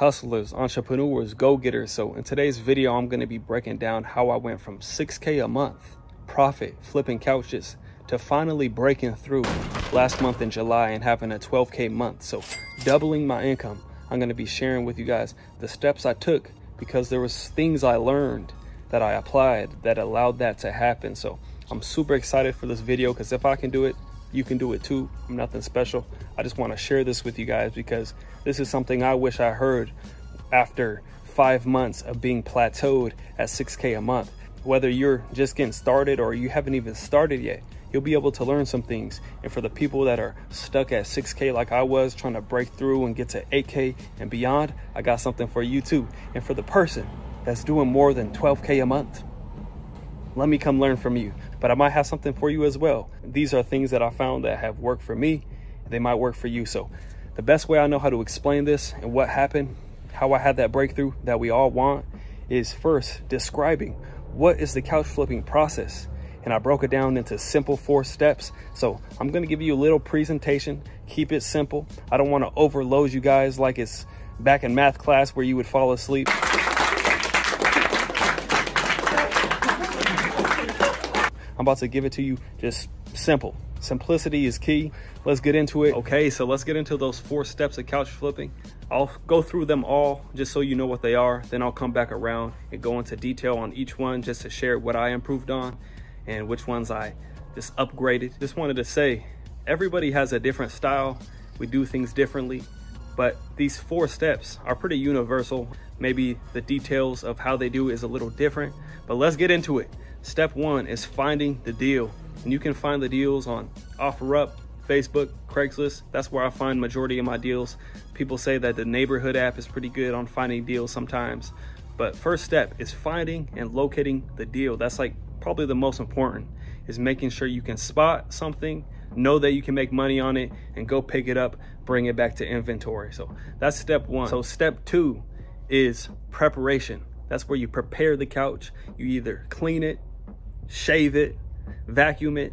hustlers, entrepreneurs, go-getters. So in today's video, I'm going to be breaking down how I went from 6K a month profit flipping couches to finally breaking through last month in July and having a 12K month. So doubling my income. I'm going to be sharing with you guys the steps I took because there was things I learned that I applied that allowed that to happen. So I'm super excited for this video because if I can do it, you can do it too. I'm nothing special. I just want to share this with you guys because this is something I wish I heard after five months of being plateaued at 6K a month. Whether you're just getting started or you haven't even started yet, you'll be able to learn some things. And for the people that are stuck at 6K like I was, trying to break through and get to 8K and beyond, I got something for you too. And for the person that's doing more than 12K a month, let me come learn from you. But I might have something for you as well. These are things that I found that have worked for me. They might work for you. So the best way I know how to explain this and what happened, how I had that breakthrough that we all want is first describing what is the couch flipping process. And I broke it down into simple four steps. So I'm gonna give you a little presentation, keep it simple. I don't wanna overload you guys like it's back in math class where you would fall asleep. I'm about to give it to you just simple. Simplicity is key. Let's get into it. Okay, so let's get into those four steps of couch flipping. I'll go through them all just so you know what they are. Then I'll come back around and go into detail on each one just to share what I improved on and which ones I just upgraded. Just wanted to say, everybody has a different style. We do things differently, but these four steps are pretty universal. Maybe the details of how they do is a little different, but let's get into it. Step one is finding the deal. And you can find the deals on OfferUp, Facebook, Craigslist. That's where I find majority of my deals. People say that the neighborhood app is pretty good on finding deals sometimes. But first step is finding and locating the deal. That's like probably the most important is making sure you can spot something, know that you can make money on it and go pick it up, bring it back to inventory. So that's step one. So step two is preparation. That's where you prepare the couch. You either clean it, shave it, vacuum it,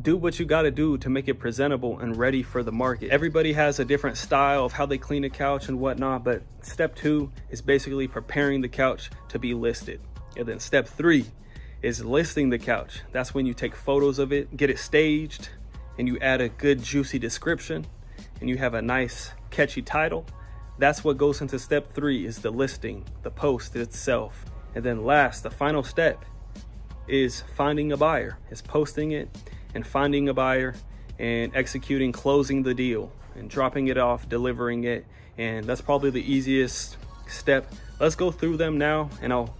do what you got to do to make it presentable and ready for the market. Everybody has a different style of how they clean a couch and whatnot, but step two is basically preparing the couch to be listed. And then step three is listing the couch. That's when you take photos of it, get it staged, and you add a good juicy description, and you have a nice catchy title. That's what goes into step three is the listing, the post itself. And then last, the final step is finding a buyer, is posting it and finding a buyer and executing, closing the deal and dropping it off, delivering it. And that's probably the easiest step. Let's go through them now and I'll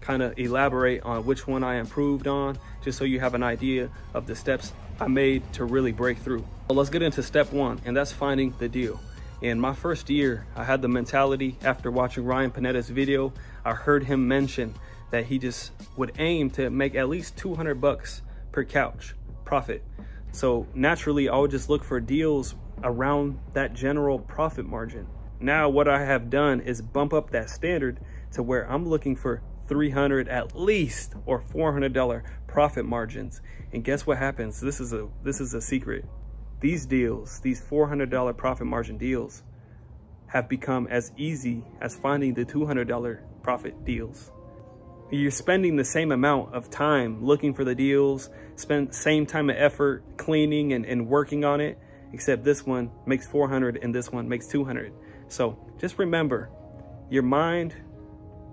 kind of elaborate on which one I improved on, just so you have an idea of the steps I made to really break through. Let's get into step one, and that's finding the deal. In my first year, I had the mentality after watching Ryan Pineda's video, I heard him mention that he just would aim to make at least 200 bucks per couch profit. So naturally, I would just look for deals around that general profit margin. Now, what I have done is bump up that standard to where I'm looking for 300 at least or $400 profit margins. And guess what happens? This is a this is a secret. These deals, these $400 profit margin deals have become as easy as finding the $200 profit deals you're spending the same amount of time looking for the deals, spend same time and effort cleaning and, and working on it, except this one makes 400 and this one makes 200. So just remember, your mind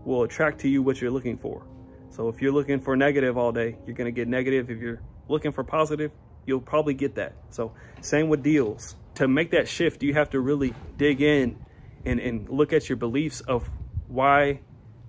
will attract to you what you're looking for. So if you're looking for negative all day, you're gonna get negative. If you're looking for positive, you'll probably get that. So same with deals. To make that shift, you have to really dig in and, and look at your beliefs of why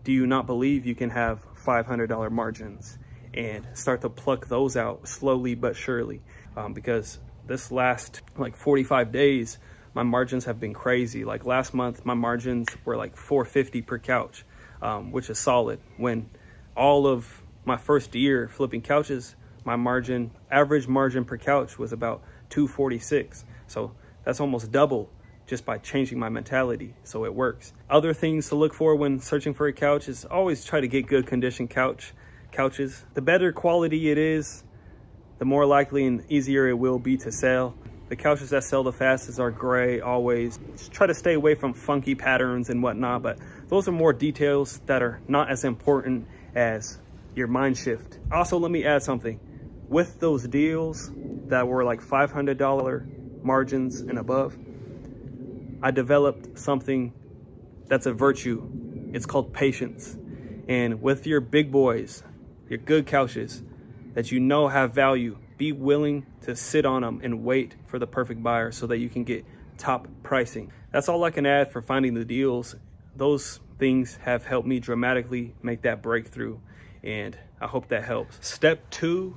do you not believe you can have $500 margins and start to pluck those out slowly but surely um, because this last like 45 days my margins have been crazy like last month my margins were like 450 per couch um, which is solid when all of my first year flipping couches my margin average margin per couch was about 246 so that's almost double just by changing my mentality so it works. Other things to look for when searching for a couch is always try to get good condition couch couches. The better quality it is, the more likely and easier it will be to sell. The couches that sell the fastest are gray always. Just try to stay away from funky patterns and whatnot, but those are more details that are not as important as your mind shift. Also, let me add something. With those deals that were like $500 margins and above, I developed something that's a virtue. It's called patience. And with your big boys, your good couches that you know have value, be willing to sit on them and wait for the perfect buyer so that you can get top pricing. That's all I can add for finding the deals. Those things have helped me dramatically make that breakthrough and I hope that helps. Step two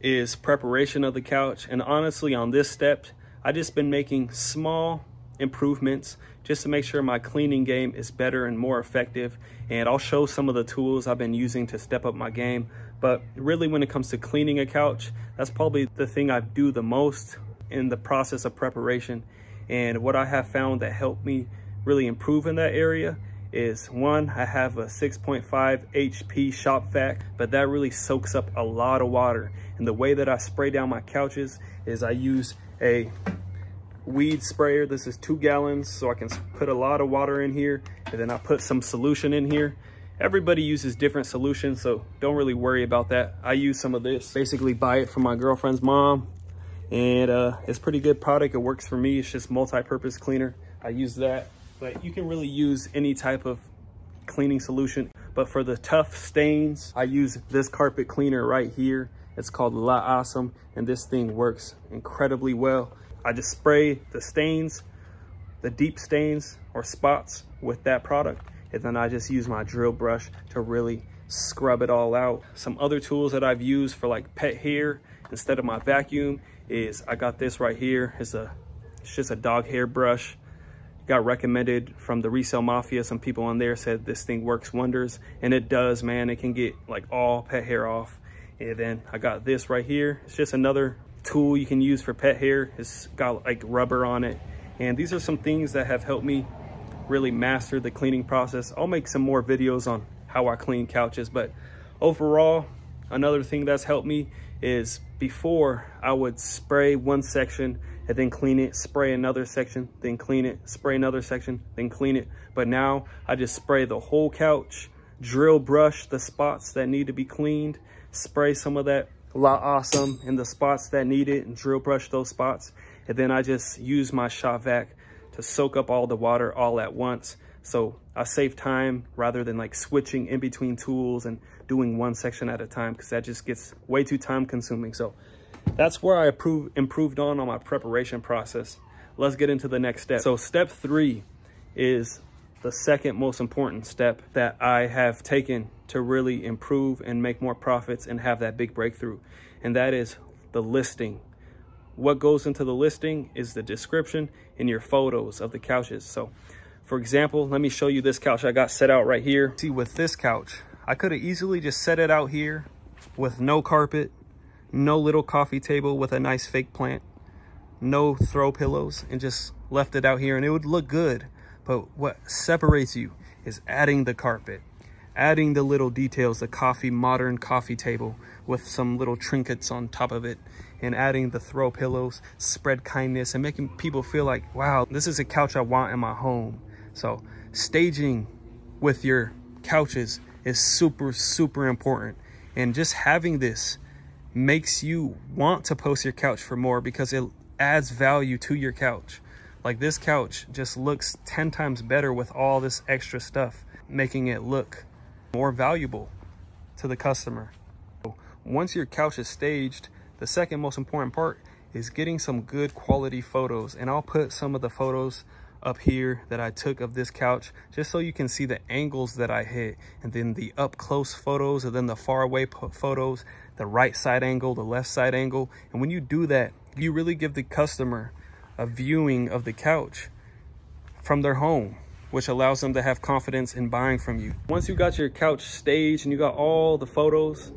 is preparation of the couch. And honestly, on this step, I've just been making small improvements just to make sure my cleaning game is better and more effective. And I'll show some of the tools I've been using to step up my game. But really when it comes to cleaning a couch, that's probably the thing I do the most in the process of preparation. And what I have found that helped me really improve in that area is one, I have a 6.5 HP shop vac, but that really soaks up a lot of water. And the way that I spray down my couches is I use a weed sprayer. This is two gallons, so I can put a lot of water in here, and then I put some solution in here. Everybody uses different solutions, so don't really worry about that. I use some of this. Basically buy it from my girlfriend's mom, and uh, it's pretty good product. It works for me. It's just multi-purpose cleaner. I use that but you can really use any type of cleaning solution. But for the tough stains, I use this carpet cleaner right here. It's called La Awesome, and this thing works incredibly well. I just spray the stains, the deep stains or spots with that product, and then I just use my drill brush to really scrub it all out. Some other tools that I've used for like pet hair instead of my vacuum is I got this right here. It's a it's just a dog hair brush got recommended from the Resell Mafia. Some people on there said this thing works wonders and it does man. It can get like all pet hair off. And then i got this right here. It's just another tool you can use for pet hair. It's got like rubber on it. And these are some things that have helped me really master the cleaning process. I'll make some more videos on how i clean couches but overall another thing that's helped me is before i would spray one section and then clean it, spray another section, then clean it, spray another section, then clean it. But now I just spray the whole couch, drill brush the spots that need to be cleaned, spray some of that La Awesome in the spots that need it and drill brush those spots. And then I just use my shop vac to soak up all the water all at once. So I save time rather than like switching in between tools and doing one section at a time because that just gets way too time consuming. So that's where I improved on on my preparation process. Let's get into the next step. So step three is the second most important step that I have taken to really improve and make more profits and have that big breakthrough. And that is the listing. What goes into the listing is the description and your photos of the couches. So for example, let me show you this couch I got set out right here. See with this couch, I could have easily just set it out here with no carpet, no little coffee table with a nice fake plant, no throw pillows, and just left it out here and it would look good. But what separates you is adding the carpet, adding the little details, the coffee, modern coffee table with some little trinkets on top of it, and adding the throw pillows, spread kindness, and making people feel like, wow, this is a couch I want in my home. So staging with your couches is super, super important. And just having this makes you want to post your couch for more because it adds value to your couch. Like this couch just looks 10 times better with all this extra stuff, making it look more valuable to the customer. Once your couch is staged, the second most important part is getting some good quality photos. And I'll put some of the photos up here that I took of this couch just so you can see the angles that I hit and then the up close photos and then the far away photos the right side angle, the left side angle. And when you do that, you really give the customer a viewing of the couch from their home, which allows them to have confidence in buying from you. Once you got your couch staged and you got all the photos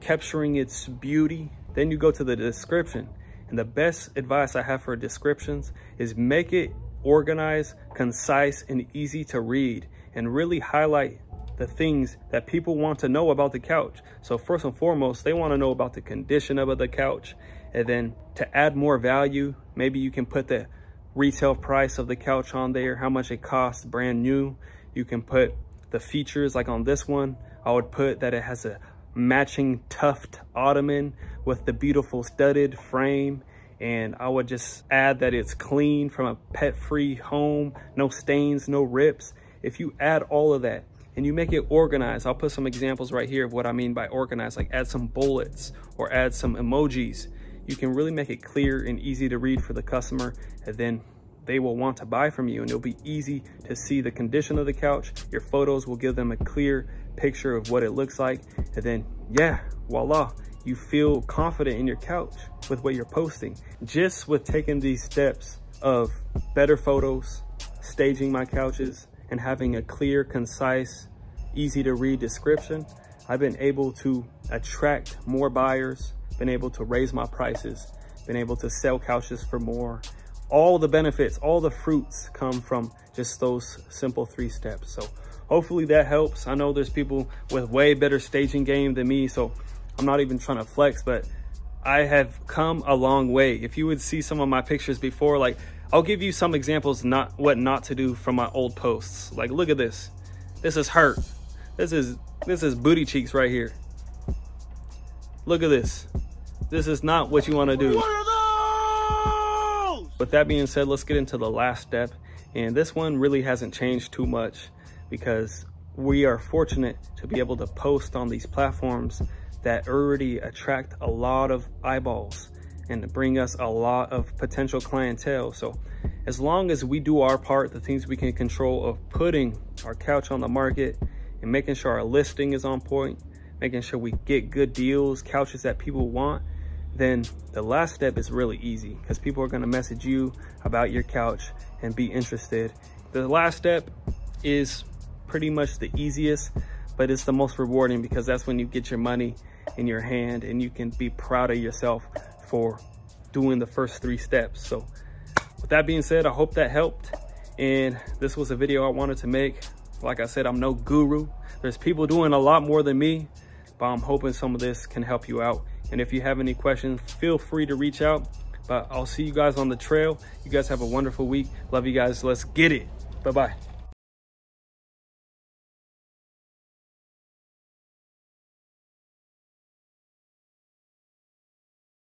capturing its beauty, then you go to the description. And the best advice I have for descriptions is make it organized, concise, and easy to read and really highlight the things that people want to know about the couch. So first and foremost, they want to know about the condition of the couch. And then to add more value, maybe you can put the retail price of the couch on there, how much it costs brand new. You can put the features like on this one. I would put that it has a matching tuft ottoman with the beautiful studded frame and I would just add that it's clean from a pet-free home, no stains, no rips. If you add all of that and you make it organized, I'll put some examples right here of what I mean by organized, like add some bullets or add some emojis. You can really make it clear and easy to read for the customer and then they will want to buy from you and it'll be easy to see the condition of the couch. Your photos will give them a clear picture of what it looks like. And then, yeah, voila, you feel confident in your couch with what you're posting. Just with taking these steps of better photos, staging my couches, and having a clear, concise, easy to read description, I've been able to attract more buyers, been able to raise my prices, been able to sell couches for more. All the benefits, all the fruits come from just those simple three steps. So hopefully that helps. I know there's people with way better staging game than me. So I'm not even trying to flex, but I have come a long way. If you would see some of my pictures before, like I'll give you some examples not what not to do from my old posts. Like look at this. This is hurt. This is this is booty cheeks right here. Look at this. This is not what you want to do. With that being said, let's get into the last step. And this one really hasn't changed too much because we are fortunate to be able to post on these platforms that already attract a lot of eyeballs and bring us a lot of potential clientele. So as long as we do our part, the things we can control of putting our couch on the market and making sure our listing is on point, making sure we get good deals, couches that people want, then the last step is really easy because people are gonna message you about your couch and be interested. The last step is pretty much the easiest, but it's the most rewarding because that's when you get your money in your hand and you can be proud of yourself for doing the first three steps. So with that being said, I hope that helped. And this was a video I wanted to make. Like I said, I'm no guru. There's people doing a lot more than me, but I'm hoping some of this can help you out. And if you have any questions, feel free to reach out. But I'll see you guys on the trail. You guys have a wonderful week. Love you guys. Let's get it. Bye-bye.